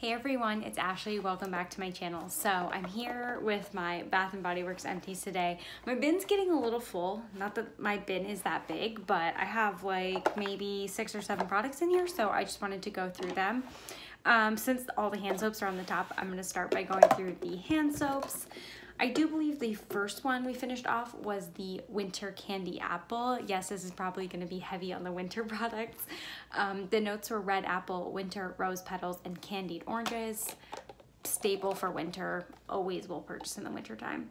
Hey everyone, it's Ashley. Welcome back to my channel. So I'm here with my Bath & Body Works empties today. My bin's getting a little full. Not that my bin is that big, but I have like maybe six or seven products in here, so I just wanted to go through them. Um, since all the hand soaps are on the top, I'm gonna start by going through the hand soaps. I do believe the first one we finished off was the Winter Candy Apple. Yes, this is probably going to be heavy on the winter products. Um, the notes were red apple, winter rose petals, and candied oranges. Staple for winter, always will purchase in the winter time.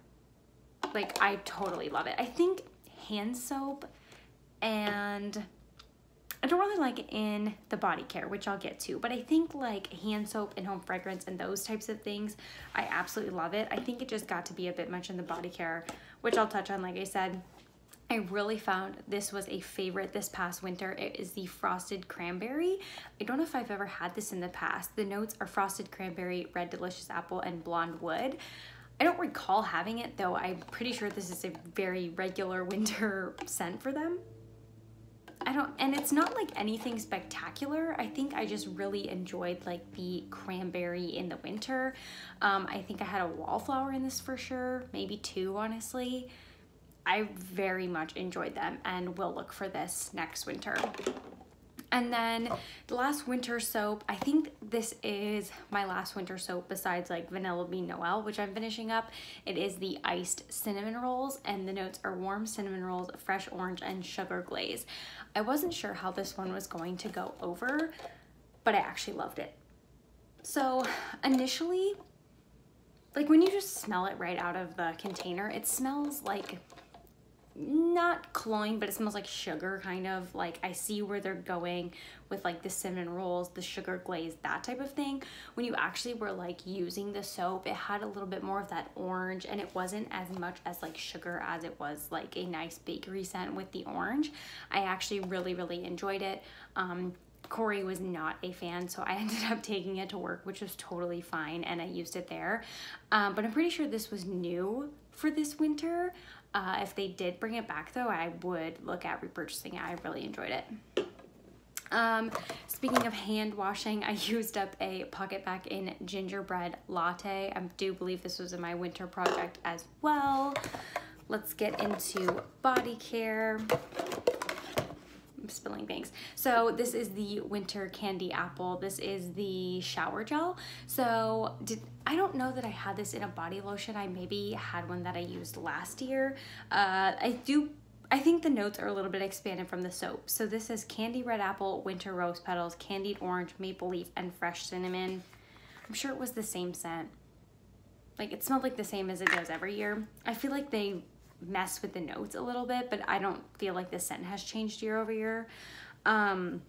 Like, I totally love it. I think hand soap and I don't really like it in the body care, which I'll get to, but I think like hand soap and home fragrance and those types of things, I absolutely love it. I think it just got to be a bit much in the body care, which I'll touch on, like I said. I really found this was a favorite this past winter. It is the Frosted Cranberry. I don't know if I've ever had this in the past. The notes are Frosted Cranberry, Red Delicious Apple, and Blonde Wood. I don't recall having it though. I'm pretty sure this is a very regular winter scent for them. I don't, and it's not like anything spectacular. I think I just really enjoyed like the cranberry in the winter. Um, I think I had a wallflower in this for sure, maybe two honestly. I very much enjoyed them and will look for this next winter. And then the last winter soap, I think this is my last winter soap besides like Vanilla Bean Noel, which I'm finishing up. It is the iced cinnamon rolls and the notes are warm cinnamon rolls, fresh orange, and sugar glaze. I wasn't sure how this one was going to go over, but I actually loved it. So initially, like when you just smell it right out of the container, it smells like not cloying, but it smells like sugar kind of. Like I see where they're going with like the cinnamon rolls, the sugar glaze, that type of thing. When you actually were like using the soap, it had a little bit more of that orange and it wasn't as much as like sugar as it was like a nice bakery scent with the orange. I actually really, really enjoyed it. Um, Corey was not a fan, so I ended up taking it to work, which was totally fine, and I used it there. Um, but I'm pretty sure this was new for this winter. Uh, if they did bring it back though, I would look at repurchasing it. I really enjoyed it. Um, speaking of hand washing, I used up a PocketBac in gingerbread latte. I do believe this was in my winter project as well. Let's get into body care spilling things. So this is the Winter Candy Apple. This is the shower gel. So did I don't know that I had this in a body lotion. I maybe had one that I used last year. Uh, I do I think the notes are a little bit expanded from the soap. So this is candy red apple, winter rose petals, candied orange, maple leaf, and fresh cinnamon. I'm sure it was the same scent. Like it smelled like the same as it does every year. I feel like they mess with the notes a little bit, but I don't feel like the scent has changed year over year. Um,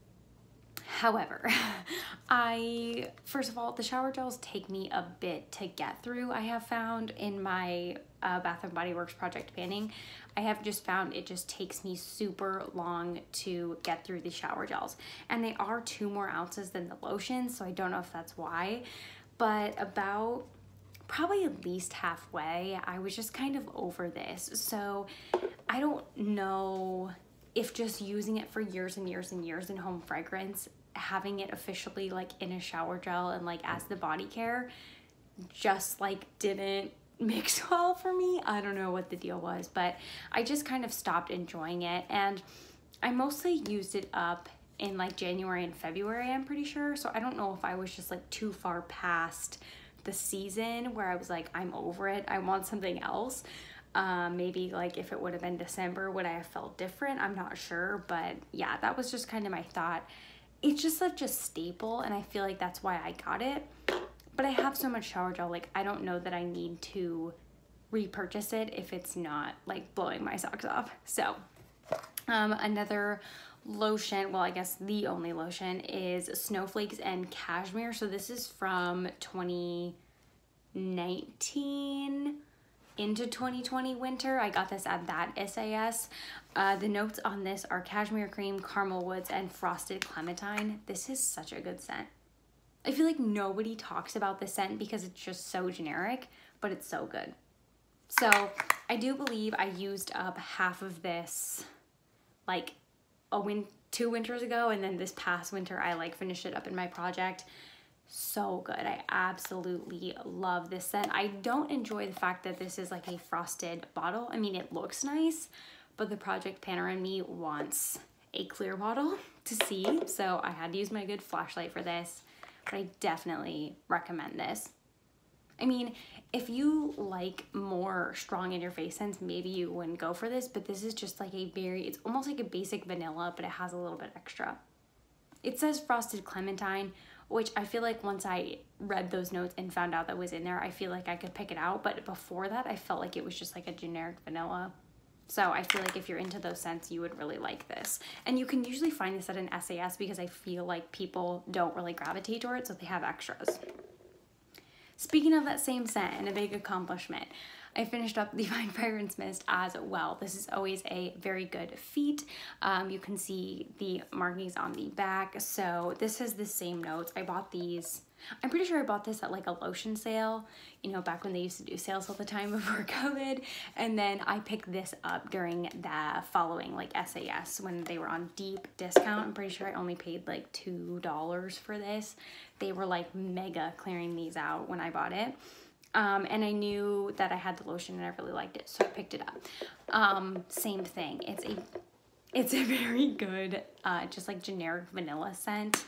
however, I, first of all, the shower gels take me a bit to get through, I have found in my uh, Bath & Body Works project panning. I have just found it just takes me super long to get through the shower gels. And they are two more ounces than the lotion, so I don't know if that's why. But about probably at least halfway. I was just kind of over this. So I don't know if just using it for years and years and years in home fragrance, having it officially like in a shower gel and like as the body care just like didn't mix well for me. I don't know what the deal was, but I just kind of stopped enjoying it and I mostly used it up in like January and February, I'm pretty sure. So I don't know if I was just like too far past the season where I was like, I'm over it. I want something else. Um, maybe like if it would have been December, would I have felt different? I'm not sure. But yeah, that was just kind of my thought. It's just such a staple, and I feel like that's why I got it. But I have so much shower gel, like I don't know that I need to repurchase it if it's not like blowing my socks off. So um, another lotion, well, I guess the only lotion is Snowflakes and Cashmere. So this is from 2019 into 2020 winter. I got this at that SAS. Uh, the notes on this are cashmere cream, caramel woods, and frosted clementine. This is such a good scent. I feel like nobody talks about this scent because it's just so generic, but it's so good. So I do believe I used up half of this like a win two winters ago and then this past winter I like finished it up in my project. so good. I absolutely love this scent. I don't enjoy the fact that this is like a frosted bottle. I mean, it looks nice, but the Project Panner in me wants a clear bottle to see. So I had to use my good flashlight for this, but I definitely recommend this. I mean, if you like more strong in your face scents, maybe you wouldn't go for this, but this is just like a very, it's almost like a basic vanilla, but it has a little bit extra. It says frosted clementine, which I feel like once I read those notes and found out that was in there, I feel like I could pick it out. But before that, I felt like it was just like a generic vanilla. So I feel like if you're into those scents, you would really like this. And you can usually find this at an SAS because I feel like people don't really gravitate toward it, so they have extras. Speaking of that same scent and a big accomplishment, I finished up the Divine Fragrance Mist as well. This is always a very good feat. Um, you can see the markings on the back. So this is the same notes. I bought these I'm pretty sure I bought this at like a lotion sale, you know, back when they used to do sales all the time before COVID. And then I picked this up during the following like SAS when they were on deep discount. I'm pretty sure I only paid like $2 for this. They were like mega clearing these out when I bought it. Um, and I knew that I had the lotion and I really liked it, so I picked it up. Um, same thing. It's a it's a very good, uh, just like generic vanilla scent.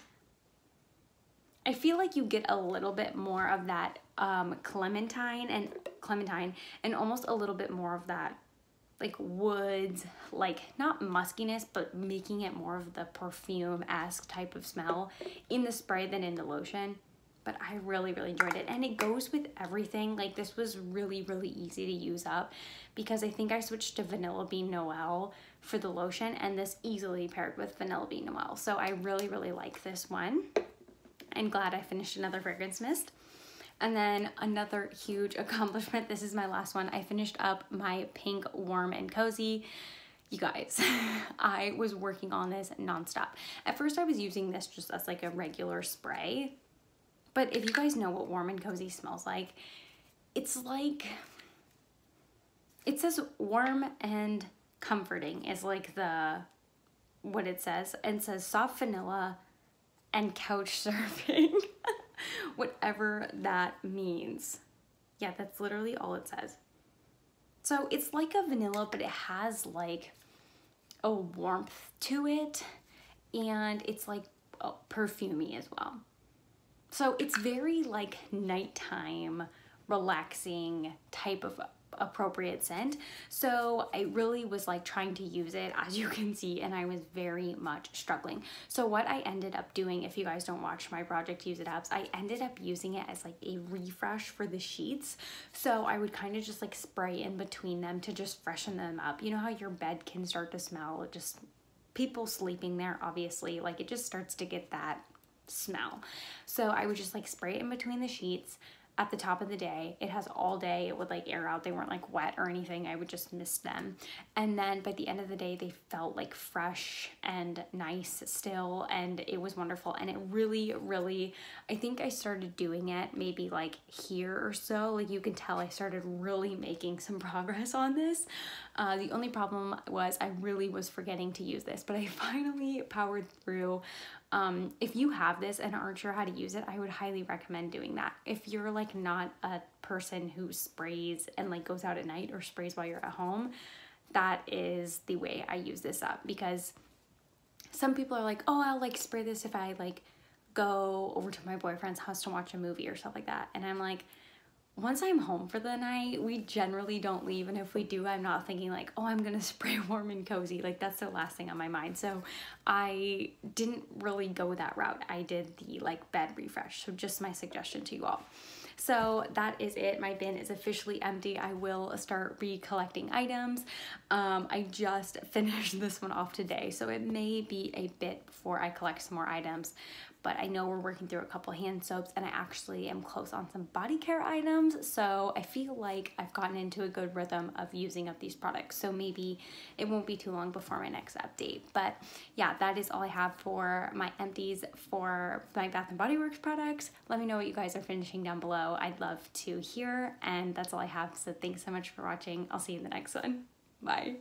I feel like you get a little bit more of that um, clementine and clementine and almost a little bit more of that like woods, like not muskiness, but making it more of the perfume-esque type of smell in the spray than in the lotion but I really, really enjoyed it. And it goes with everything. Like this was really, really easy to use up because I think I switched to Vanilla Bean Noel for the lotion and this easily paired with Vanilla Bean Noel. So I really, really like this one. I'm glad I finished another fragrance mist. And then another huge accomplishment, this is my last one. I finished up my pink warm and cozy. You guys, I was working on this nonstop. At first I was using this just as like a regular spray but if you guys know what warm and cozy smells like, it's like, it says warm and comforting is like the, what it says. And says soft vanilla and couch surfing. Whatever that means. Yeah, that's literally all it says. So it's like a vanilla, but it has like a warmth to it. And it's like oh, perfumey as well. So it's very like nighttime, relaxing type of appropriate scent. So I really was like trying to use it as you can see and I was very much struggling. So what I ended up doing, if you guys don't watch my Project Use It Ups, I ended up using it as like a refresh for the sheets. So I would kind of just like spray in between them to just freshen them up. You know how your bed can start to smell just people sleeping there obviously like it just starts to get that smell. So I would just like spray it in between the sheets at the top of the day. It has all day. It would like air out. They weren't like wet or anything. I would just mist them. And then by the end of the day, they felt like fresh and nice still. And it was wonderful. And it really, really, I think I started doing it maybe like here or so. Like you can tell I started really making some progress on this. Uh, the only problem was I really was forgetting to use this, but I finally powered through. Um, if you have this and aren't sure how to use it, I would highly recommend doing that. If you're like not a person who sprays and like goes out at night or sprays while you're at home, that is the way I use this up because some people are like, oh, I'll like spray this if I like go over to my boyfriend's house to watch a movie or stuff like that. And I'm like, once I'm home for the night, we generally don't leave. And if we do, I'm not thinking like, oh, I'm gonna spray warm and cozy. Like that's the last thing on my mind. So I didn't really go that route. I did the like bed refresh. So just my suggestion to you all. So that is it. My bin is officially empty. I will start recollecting items. Um, I just finished this one off today, so it may be a bit before I collect some more items but I know we're working through a couple hand soaps and I actually am close on some body care items. So I feel like I've gotten into a good rhythm of using up these products. So maybe it won't be too long before my next update. But yeah, that is all I have for my empties for my Bath & Body Works products. Let me know what you guys are finishing down below. I'd love to hear. And that's all I have. So thanks so much for watching. I'll see you in the next one. Bye.